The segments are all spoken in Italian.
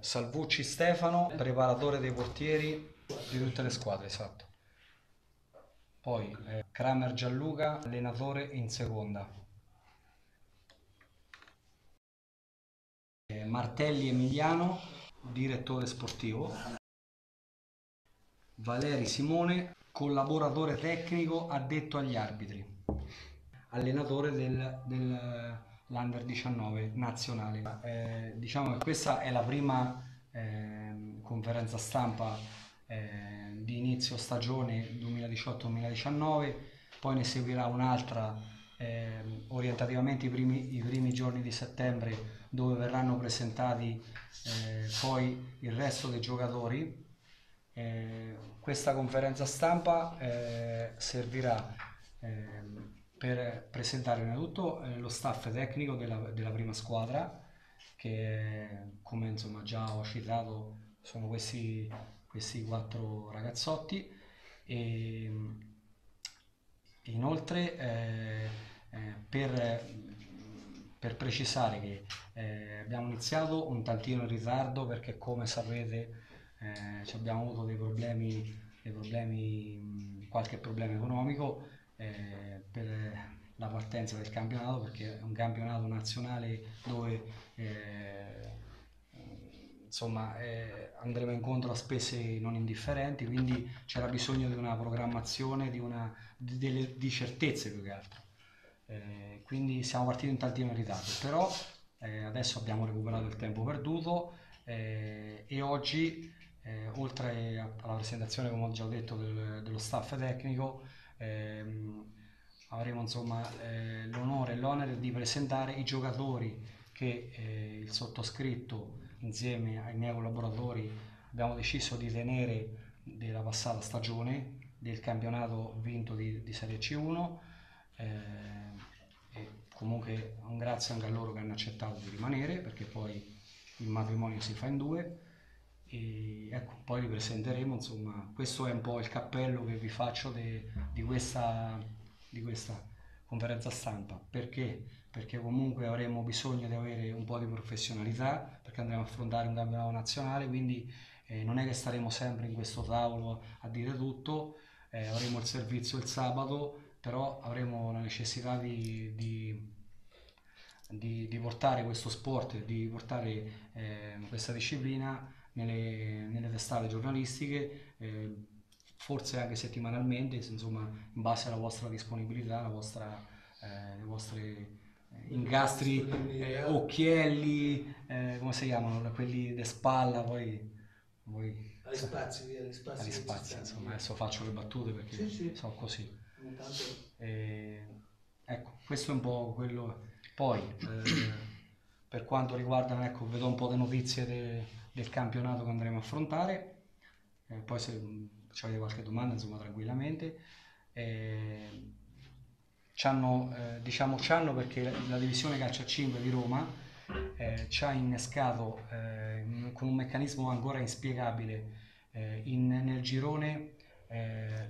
Salvucci Stefano, preparatore dei portieri di tutte le squadre, esatto. Poi eh, Kramer Gianluca, allenatore in seconda. Eh, Martelli Emiliano, direttore sportivo. Valeri Simone, collaboratore tecnico addetto agli arbitri. Allenatore del, del l'Under 19 nazionale. Eh, diciamo che questa è la prima eh, conferenza stampa eh, di inizio stagione 2018-2019, poi ne seguirà un'altra ehm, orientativamente i primi, i primi, giorni di settembre dove verranno presentati eh, poi il resto dei giocatori. Eh, questa conferenza stampa eh, servirà ehm, per presentare innanzitutto eh, lo staff tecnico della, della, prima squadra che come insomma già ho citato sono questi, questi quattro ragazzotti. E inoltre eh, eh, per, per, precisare che eh, abbiamo iniziato un tantino in ritardo perché come sapete eh, abbiamo avuto dei problemi, dei problemi qualche problema economico eh, per la partenza del campionato perché è un campionato nazionale dove eh, insomma eh, andremo incontro a spese non indifferenti quindi c'era bisogno di una programmazione di, una, di, delle, di certezze più che altro. Eh, quindi siamo partiti un tantino in ritardo però eh, adesso abbiamo recuperato il tempo perduto eh, e oggi oltre alla presentazione come ho già detto del, dello staff tecnico ehm, avremo insomma eh, l'onore e l'onere di presentare i giocatori che eh, il sottoscritto insieme ai miei collaboratori abbiamo deciso di tenere della passata stagione del campionato vinto di, di Serie C1 eh, comunque un grazie anche a loro che hanno accettato di rimanere perché poi il matrimonio si fa in due e ecco, poi li presenteremo, insomma, questo è un po' il cappello che vi faccio de, di, questa, di questa conferenza stampa. Perché? Perché comunque avremo bisogno di avere un po' di professionalità, perché andremo a affrontare un campionato nazionale, quindi eh, non è che staremo sempre in questo tavolo a dire tutto, eh, avremo il servizio il sabato, però avremo la necessità di, di di, di, portare questo sport, di portare eh, questa disciplina nelle, nelle testate giornalistiche, eh, forse anche settimanalmente, insomma, in base alla vostra disponibilità, alla vostra, eh, le vostre eh, ingastri, eh, occhielli, eh, come si chiamano, quelli di spalla, poi... poi agli spazi, via, agli spazi. Agli spazi, insomma, adesso faccio le battute perché sì, sì. sono così. Eh, ecco, questo è un po' quello. Poi, eh, per quanto riguarda, ecco, vedo un po' le notizie de, del campionato che andremo a affrontare. Eh, poi se ci avete qualche domanda, insomma, tranquillamente. Eh, c'hanno, eh, diciamo c'hanno perché la divisione calcio a 5 di Roma eh, ci ha innescato eh, con un meccanismo ancora inspiegabile eh, in, nel girone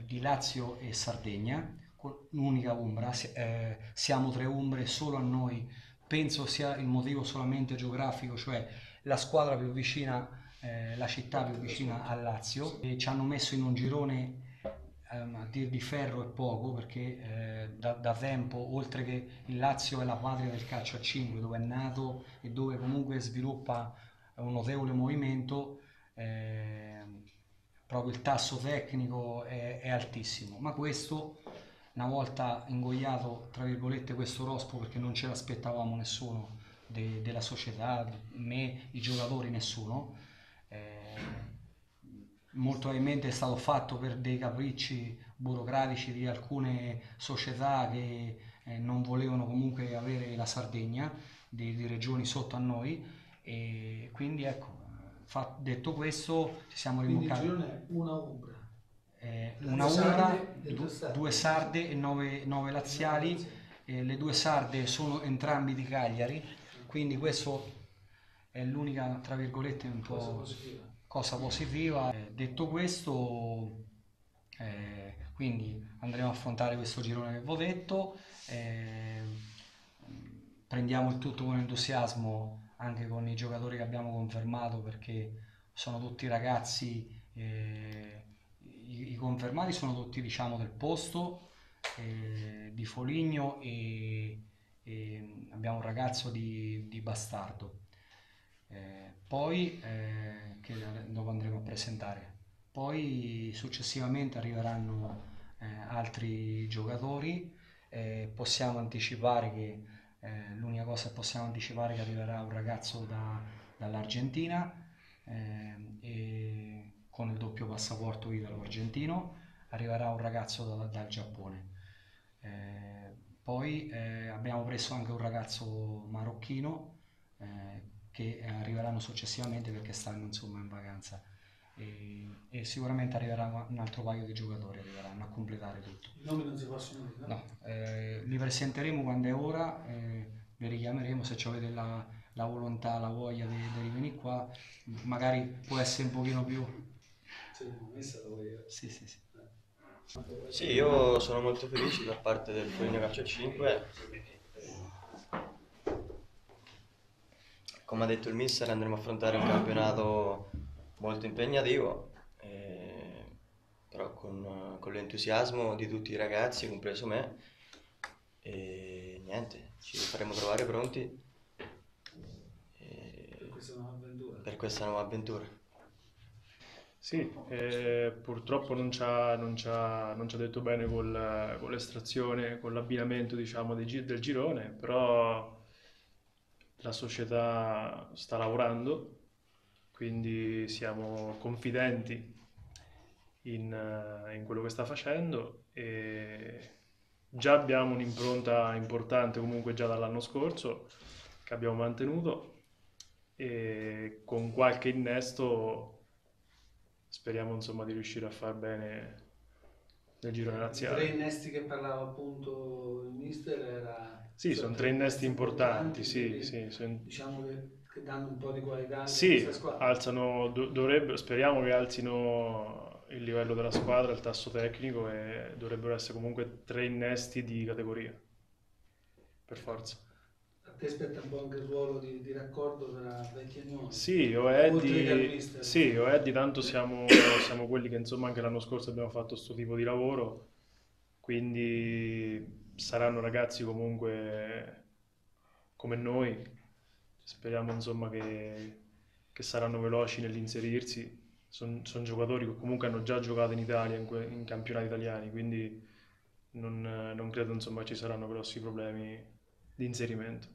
di Lazio e Sardegna, con un'unica umbra, eh, siamo tre umbre solo a noi, penso sia il motivo solamente geografico, cioè la squadra più vicina, eh, la città più vicina a Lazio. E ci hanno messo in un girone ehm, a dir di ferro è poco perché eh, da, da, tempo, oltre che il Lazio è la patria del calcio a 5 dove è nato e dove comunque sviluppa un notevole movimento, eh, proprio il tasso tecnico è, è altissimo, ma questo una volta ingoiato tra virgolette questo rospo perché non ce l'aspettavamo nessuno de, della società, me, i giocatori, nessuno. Eh, molto probabilmente è stato fatto per dei capricci burocratici di alcune società che eh, non volevano comunque avere la Sardegna, di, di regioni sotto a noi e quindi ecco, fa, detto questo ci siamo rimboccati. Quindi il una ombra. Eh, una ombra, due, due sarde e nove, nove laziali. Eh, le due sarde sono entrambi di Cagliari quindi questo è l'unica, tra virgolette, un po' cosa positiva. Cosa positiva. Eh, detto questo, eh, quindi andremo a affrontare questo girone che vi ho detto, eh, prendiamo il tutto con entusiasmo anche con i giocatori che abbiamo confermato perché sono tutti ragazzi, eh, i, i, confermati sono tutti diciamo del posto eh, di Foligno e, e, abbiamo un ragazzo di, di Bastardo. Eh, poi eh, che dopo andremo a presentare. Poi successivamente arriveranno eh, altri giocatori, eh, possiamo anticipare che eh, l'unica cosa che possiamo anticipare è che arriverà un ragazzo da, dall'Argentina eh, con il doppio passaporto italo-argentino, arriverà un ragazzo da, dal Giappone. Eh, poi eh, abbiamo preso anche un ragazzo marocchino che arriveranno successivamente perché stanno insomma in vacanza e, e, sicuramente arriverà un altro paio di giocatori arriveranno a completare tutto. I nomi non si possono dire? No, eh, li presenteremo quando è ora, eh, vi richiameremo se avete la, la, volontà, la voglia di, di rivenire qua, magari può essere un pochino più... Sì, messa la voglia. Sì, sì, sì. Sì, io sono molto felice da parte del Foligno Calcio 5. Come ha detto il mister andremo a affrontare un campionato molto impegnativo, eh, però con, con, l'entusiasmo di tutti i ragazzi, compreso me, e niente, ci faremo trovare pronti per questa nuova avventura. Per questa nuova avventura. Sì, eh, purtroppo non ci, ha, non, ci ha, non ci ha, detto bene col, con l'estrazione, con l'abbinamento diciamo, del girone, però la società sta lavorando quindi siamo confidenti in, in, quello che sta facendo e già abbiamo un'impronta importante comunque già dall'anno scorso che abbiamo mantenuto e con qualche innesto speriamo insomma di riuscire a far bene nel giro nazionale. I tre innesti che parlava appunto il mister era... Sì, sono tre innesti importanti, importanti sì, sì. Diciamo che che danno un po' di qualità sì, alzano, do, dovrebbero, speriamo che alzino il livello della squadra, il tasso tecnico e dovrebbero essere comunque tre innesti di categoria, per forza. Te spetta un po' anche il ruolo di, di raccordo tra vecchi e nuovi? Sì, e Eddie, sì, e Eddie tanto siamo, siamo quelli che insomma anche l'anno scorso abbiamo fatto questo tipo di lavoro, quindi saranno ragazzi comunque come noi, speriamo insomma che, che saranno veloci nell'inserirsi. Sono son giocatori che comunque hanno già giocato in Italia, in, que, in campionati italiani, quindi non, non credo insomma ci saranno grossi problemi di inserimento.